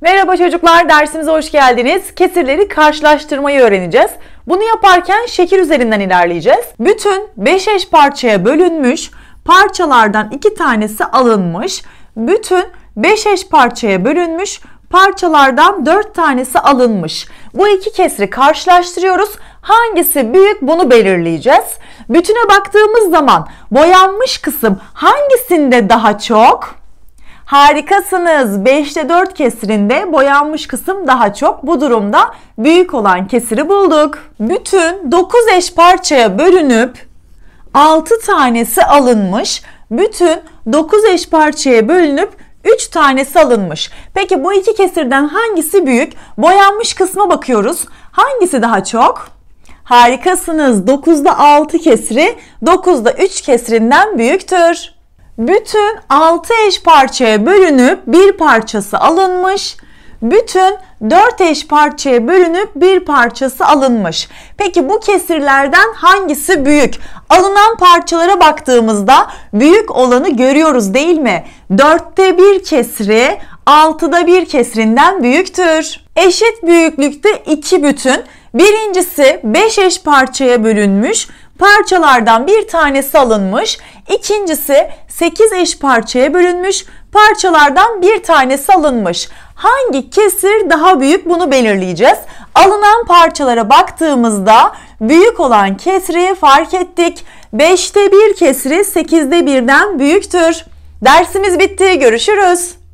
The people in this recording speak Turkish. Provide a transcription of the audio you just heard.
Merhaba çocuklar, dersimize hoş geldiniz. Kesirleri karşılaştırmayı öğreneceğiz. Bunu yaparken şekil üzerinden ilerleyeceğiz. Bütün 5 eş parçaya bölünmüş, parçalardan 2 tanesi alınmış. Bütün 5 eş parçaya bölünmüş, parçalardan 4 tanesi alınmış. Bu iki kesri karşılaştırıyoruz. Hangisi büyük bunu belirleyeceğiz. Bütüne baktığımız zaman boyanmış kısım hangisinde daha çok? Harikasınız. 5'te 4 kesirinde boyanmış kısım daha çok. Bu durumda büyük olan kesiri bulduk. Bütün 9 eş parçaya bölünüp 6 tanesi alınmış. Bütün 9 eş parçaya bölünüp 3 tanesi alınmış. Peki bu iki kesirden hangisi büyük? Boyanmış kısma bakıyoruz. Hangisi daha çok? Harikasınız. 9'da 6 kesri 9'da 3 kesrinden büyüktür. Bütün 6 eş parçaya bölünüp bir parçası alınmış. Bütün 4 eş parçaya bölünüp bir parçası alınmış. Peki bu kesirlerden hangisi büyük? Alınan parçalara baktığımızda büyük olanı görüyoruz değil mi? 4'te 1 kesri 6'da 1 kesrinden büyüktür. Eşit büyüklükte iki bütün. Birincisi 5 eş parçaya bölünmüş parçalardan bir tanesi alınmış. İkincisi 8 eş parçaya bölünmüş. Parçalardan bir tanesi alınmış. Hangi kesir daha büyük bunu belirleyeceğiz. Alınan parçalara baktığımızda büyük olan kesri fark ettik. 5'te 1 kesri 8'de 1'den büyüktür. Dersimiz bitti. Görüşürüz.